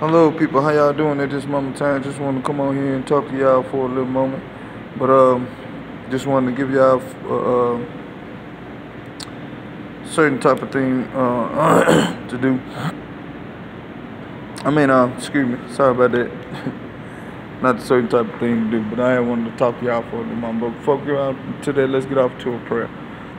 Hello, people. How y'all doing at this moment time? Just want to come on here and talk to y'all for a little moment. But um, just wanted to give y'all a uh, certain type of thing uh, to do. I mean, uh, excuse me. Sorry about that. Not a certain type of thing to do, but I wanted to talk to y'all for a little moment. But before we get out to let's get off to a prayer.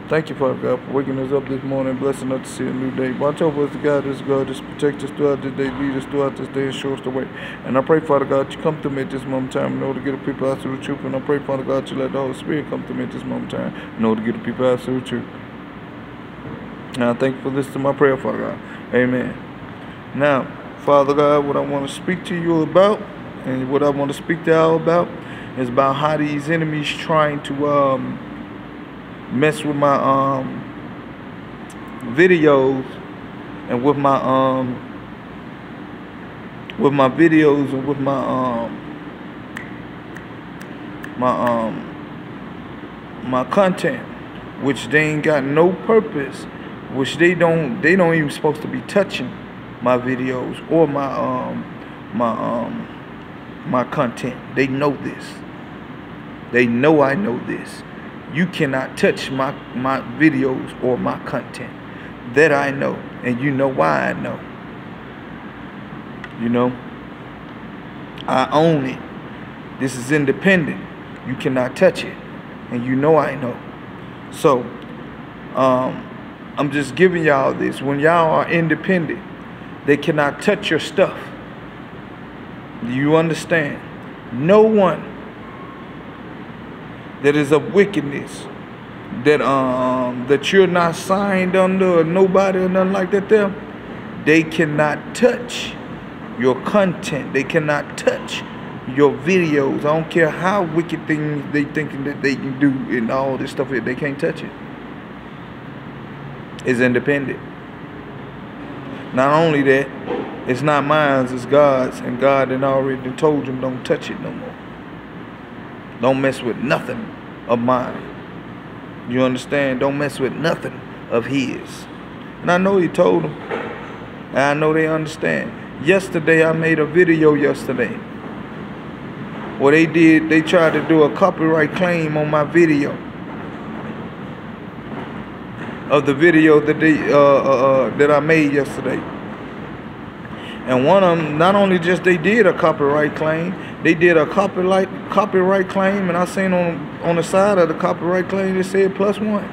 Thank you, Father God, for waking us up this morning, blessing us to see a new day. Watch over us, God, this God, just protect us throughout this day, lead us throughout this day, and show us the way. And I pray, Father God, you come to me at this moment time in order to get the people out to the truth. And I pray, Father God, you let the Holy Spirit come to me at this moment time in order to get the people out to the truth. And I thank you for this to my prayer, Father God. Amen. Now, Father God, what I want to speak to you about, and what I want to speak to y'all about, is about how these enemies trying to um, mess with my um videos and with my um with my videos and with my um my um my content which they ain't got no purpose which they don't they don't even supposed to be touching my videos or my um my um my content. They know this. They know I know this you cannot touch my, my videos or my content. That I know. And you know why I know. You know? I own it. This is independent. You cannot touch it. And you know I know. So, um, I'm just giving y'all this. When y'all are independent, they cannot touch your stuff. Do you understand? No one that is of wickedness that um that you're not signed under or nobody or nothing like that there they cannot touch your content. They cannot touch your videos. I don't care how wicked things they thinking that they can do and all this stuff they can't touch it. It's independent. Not only that it's not mine it's god's and god had already told them don't touch it no more. Don't mess with nothing of mine. You understand? Don't mess with nothing of his. And I know he told them. And I know they understand. Yesterday, I made a video yesterday. What they did, they tried to do a copyright claim on my video. Of the video that they uh, uh, uh, that I made yesterday. And one of them, not only just they did a copyright claim, they did a copyright copyright claim, and I seen on on the side of the copyright claim it said plus one.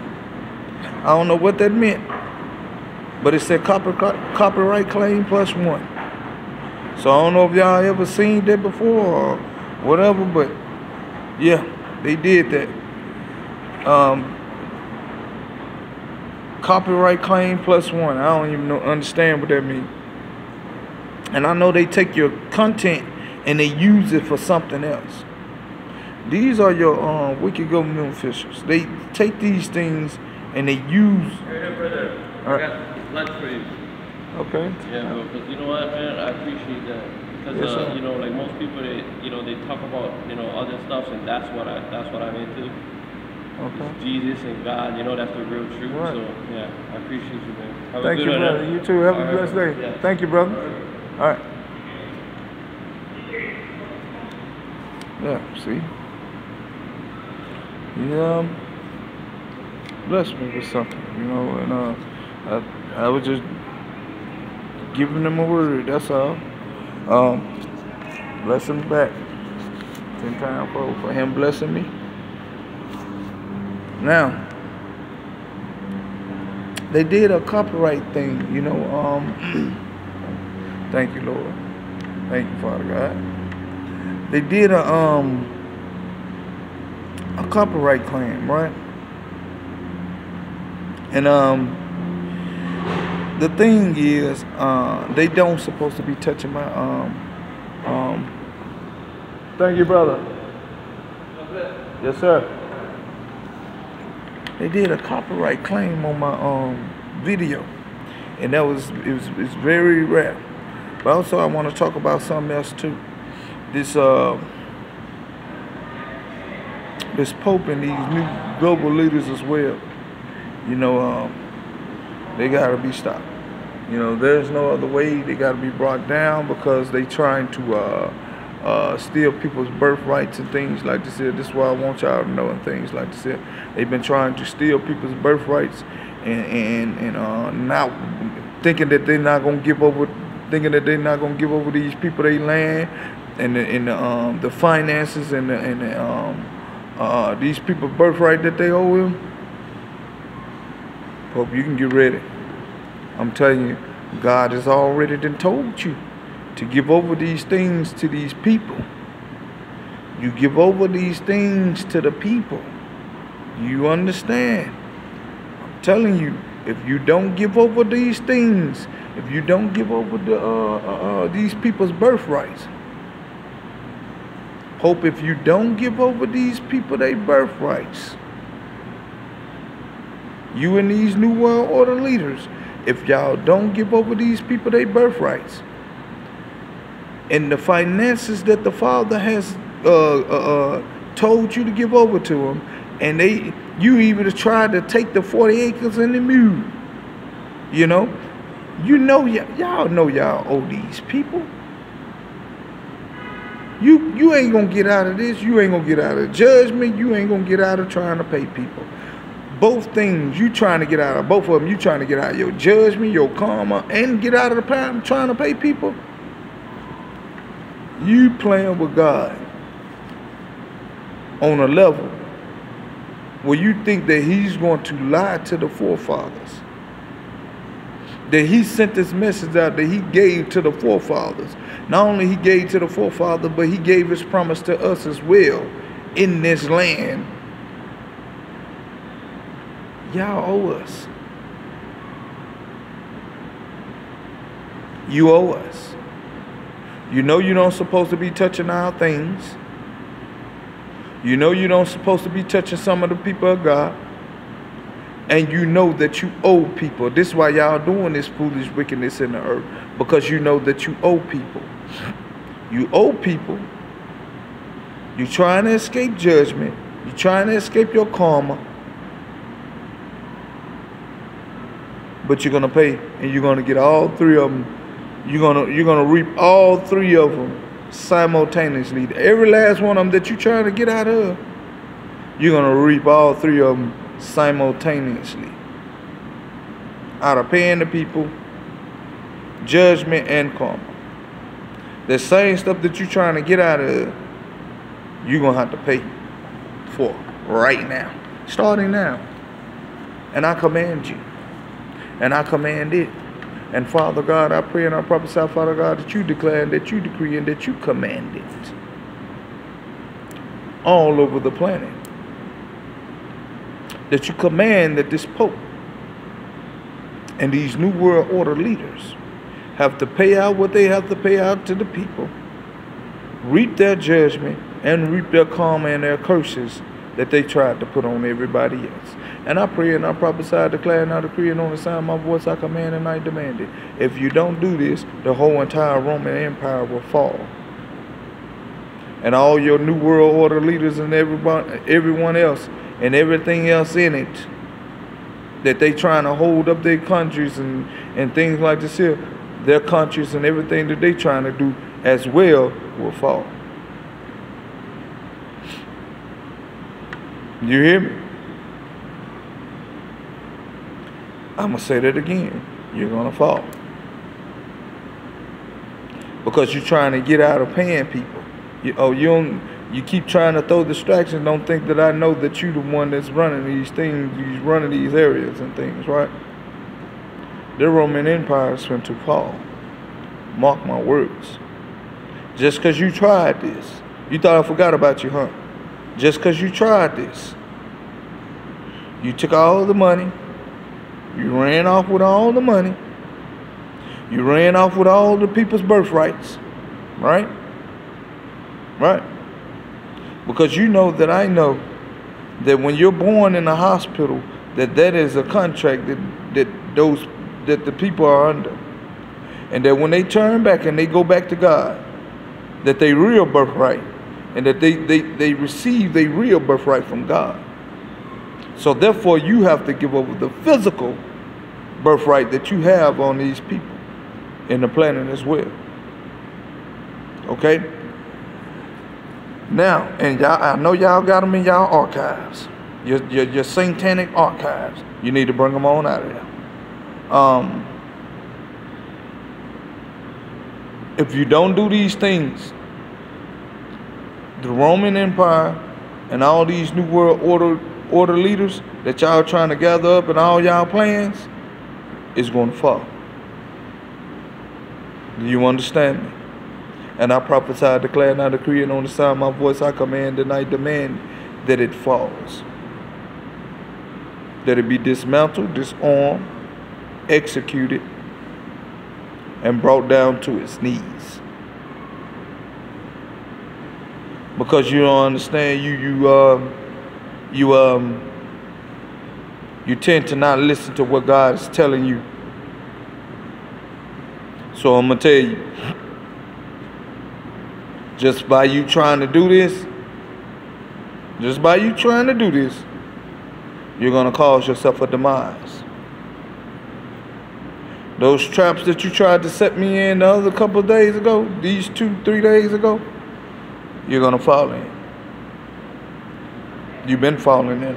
I don't know what that meant, but it said copy, copyright claim plus one. So I don't know if y'all ever seen that before or whatever, but yeah, they did that. Um, copyright claim plus one. I don't even know, understand what that means. And I know they take your content and they use it for something else. These are your um, wicked government officials. They take these things and they use. Hey, brother. I got lunch for you. Okay. Yeah, bro. because you know what, man, I appreciate that. Because yes, uh, you know, like most people, they you know they talk about you know other stuff, and that's what I that's what I'm into. Okay. It's Jesus and God, you know, that's the real truth. Right. So yeah, I appreciate you, man. Have Thank you, brother. You too. Have All a blessed day. Yeah. Thank you, brother. All right. Yeah, see? Yeah, blessed me with something, you know, and uh, I, I was just giving him a word, that's all. Um, bless him back. Ten times for, for him blessing me. Now, they did a copyright thing, you know. Um, thank you, Lord. Thank you, Father God they did a um a copyright claim, right? And um the thing is, uh, they don't supposed to be touching my um um. Thank you, brother. Yes, sir. They did a copyright claim on my um video, and that was it was it's very rare. But also, I want to talk about something else too this uh this Pope and these new global leaders as well, you know, um, they gotta be stopped. You know, there's no other way. They got to be brought down because they trying to uh, uh, steal people's birthrights and things like this. This is why I want y'all to know and things like this. They've been trying to steal people's birthrights and and, and uh, now thinking that they're not gonna give over, thinking that they're not gonna give over these people their land and the, and the, um, the finances and the, and the, um, uh, these people birthright that they owe them. Hope you can get ready. I'm telling you, God has already done told you to give over these things to these people. You give over these things to the people. You understand? I'm telling you, if you don't give over these things, if you don't give over the uh, uh, uh, these people's birthrights, hope if you don't give over these people their birthrights, you and these new world order leaders, if y'all don't give over these people their birthrights, and the finances that the Father has uh, uh, uh, told you to give over to them, and they you even tried to take the 40 acres and the mule. You know, you know y'all know y'all owe these people. You you ain't gonna get out of this. You ain't gonna get out of judgment. You ain't gonna get out of trying to pay people. Both things you trying to get out of. Both of them you trying to get out of your judgment, your karma, and get out of the power trying to pay people. You playing with God on a level where you think that he's going to lie to the forefathers. That he sent this message out that he gave to the forefathers. Not only he gave to the forefathers, but he gave his promise to us as well in this land. Y'all owe us. You owe us. You know you don't supposed to be touching our things. You know you don't supposed to be touching some of the people of God. And you know that you owe people. This is why y'all doing this foolish wickedness in the earth. Because you know that you owe people. You owe people. You're trying to escape judgment. You're trying to escape your karma. But you're to pay. And you're to get all three of them you're gonna you're gonna reap all three of them simultaneously. Every last one of them that you're trying to get out of, you're gonna reap all three of them simultaneously. Out of paying the people, judgment and karma. The same stuff that you're trying to get out of, you're gonna have to pay for right now. Starting now. And I command you. And I command it. And Father God, I pray and I prophesy, Father God, that you declare and that you decree and that you command it all over the planet. That you command that this Pope and these New World Order leaders have to pay out what they have to pay out to the people, reap their judgment, and reap their karma and their curses that they tried to put on everybody else. And I pray and I prophesy, declare and I decree, and on the sound of my voice I command and I demand it. If you don't do this, the whole entire Roman Empire will fall. And all your New World Order leaders and everyone, everyone else and everything else in it that they trying to hold up their countries and, and things like this here, their countries and everything that they trying to do as well will fall. You hear me? I'm going to say that again. You're going to fall. Because you're trying to get out of paying people. You, oh, you don't, you keep trying to throw distractions. Don't think that I know that you're the one that's running these things, you're running these areas and things, right? The Roman Empire going to fall. Mark my words. Just because you tried this. You thought I forgot about you, huh? Just because you tried this. You took all the money. You ran off with all the money. You ran off with all the people's birthrights. Right? Right? Because you know that I know that when you're born in a hospital, that that is a contract that, that those that the people are under. And that when they turn back and they go back to God, that they real birthright and that they, they, they receive their real birthright from God. So therefore, you have to give over the physical birthright that you have on these people in the planet as well. Okay? Now, and y'all, I know y'all got them in y'all archives, your, your, your satanic archives. You need to bring them on out of there. Um, if you don't do these things, the Roman Empire and all these New World Order order leaders that y'all trying to gather up and all y'all plans is going to fall. Do you understand me? And I prophesy, declare, and I decree, and on the sound of my voice, I command and I demand that it falls. That it be dismantled, disarmed, executed, and brought down to its knees. Because you don't understand, you you um you um you tend to not listen to what God is telling you. So I'm gonna tell you, just by you trying to do this, just by you trying to do this, you're gonna cause yourself a demise. Those traps that you tried to set me in the other couple days ago, these two, three days ago, you're gonna fall in. You've been falling in.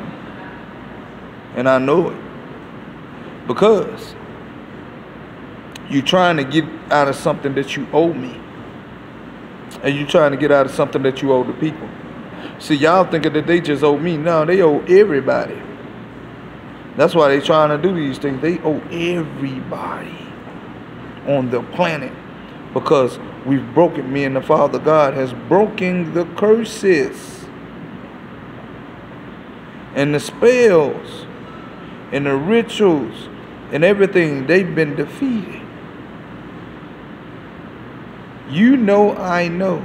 And I know it. Because you're trying to get out of something that you owe me. And you're trying to get out of something that you owe the people. See, y'all thinking that they just owe me. No, they owe everybody. That's why they trying to do these things. They owe everybody on the planet because we've broken, me and the Father God has broken the curses and the spells and the rituals and everything. They've been defeated. You know, I know.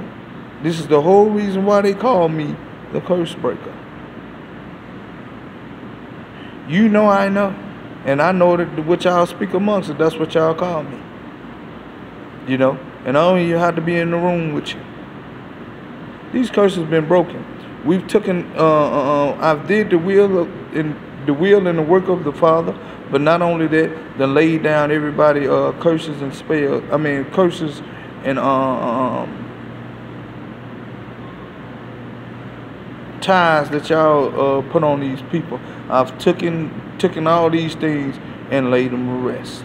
This is the whole reason why they call me the curse breaker. You know I know. And I know that what y'all speak amongst it, that's what y'all call me. You know? And I only have to be in the room with you. These curses been broken. We've taken uh, uh I've did the will of, in the will and the work of the Father, but not only that, then laid down everybody uh curses and spells. I mean curses and um ties that y'all uh, put on these people. I've taken taken all these things and laid them to rest.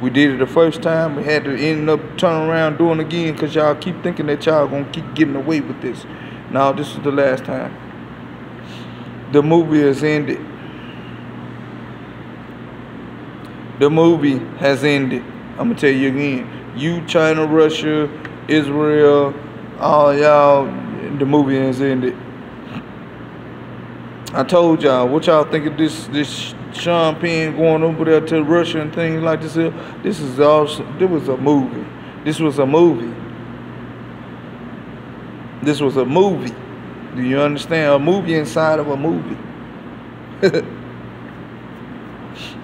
We did it the first time. We had to end up turning around doing it again because y'all keep thinking that y'all gonna keep getting away with this. Now this is the last time. The movie has ended. The movie has ended. I'm gonna tell you again. You, China, Russia, Israel, all y'all, the movie has ended. I told y'all, what y'all think of this this Sean Penn going over there to Russia and things like this? This is also this was a movie. This was a movie. This was a movie. Do you understand? A movie inside of a movie.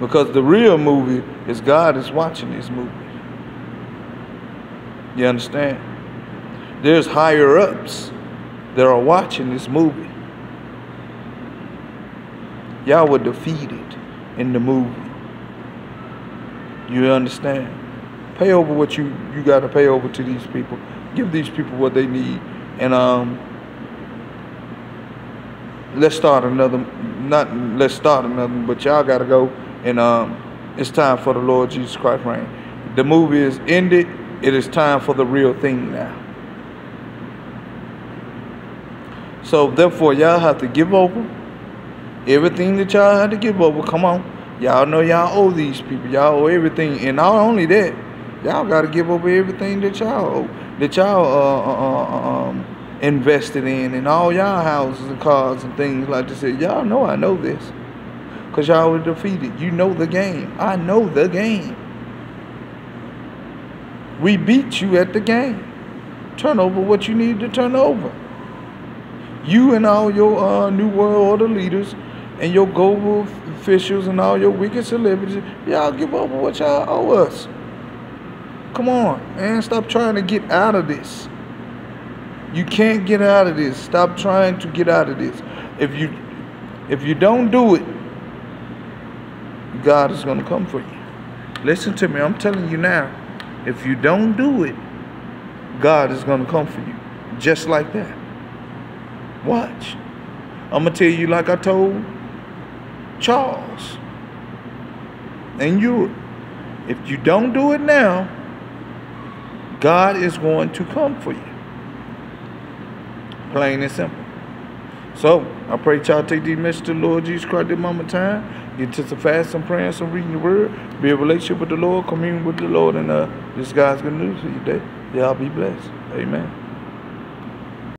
because the real movie is God is watching this movie. You understand? There's higher ups that are watching this movie. Y'all were defeated in the movie. You understand? Pay over what you, you got to pay over to these people. Give these people what they need. And um, let's start another, not let's start another, but y'all got to go. And um, it's time for the Lord Jesus Christ reign. The movie is ended. It is time for the real thing now. So therefore, y'all have to give over Everything that y'all had to give over, come on. Y'all know y'all owe these people. Y'all owe everything. And not only that, y'all got to give over everything that y'all owe, that y'all uh, uh, uh, um, invested in, and all y'all houses and cars and things like this. Y'all know I know this. Because y'all were defeated. You know the game. I know the game. We beat you at the game. Turn over what you need to turn over. You and all your uh, New World Order leaders and your global officials and all your wicked celebrities, y'all give over what y'all owe us. Come on, man. Stop trying to get out of this. You can't get out of this. Stop trying to get out of this. If you if you don't do it, God is gonna come for you. Listen to me. I'm telling you now. If you don't do it, God is going to come for you. Just like that. Watch. I'm going to tell you like I told Charles and you. If you don't do it now, God is going to come for you. Plain and simple. So I pray y'all take these messages to the Lord Jesus Christ at moment time. Get to some fast praying, some reading the word, be a relationship with the Lord, commune with the Lord, and uh, this God's good news for you today. Y'all be blessed. Amen.